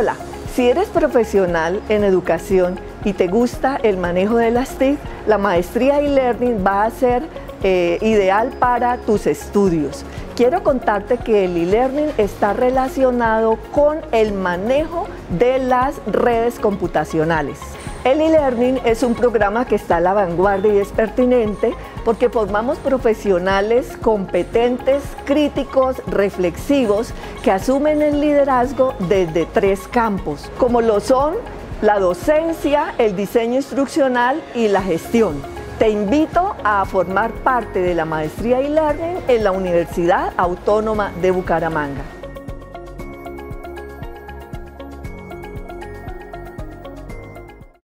Hola, si eres profesional en educación y te gusta el manejo de las TIC, la maestría e-learning va a ser eh, ideal para tus estudios. Quiero contarte que el e-learning está relacionado con el manejo de las redes computacionales. El e-learning es un programa que está a la vanguardia y es pertinente porque formamos profesionales competentes, críticos, reflexivos que asumen el liderazgo desde tres campos, como lo son la docencia, el diseño instruccional y la gestión. Te invito a formar parte de la maestría e-learning en la Universidad Autónoma de Bucaramanga.